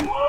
Whoa!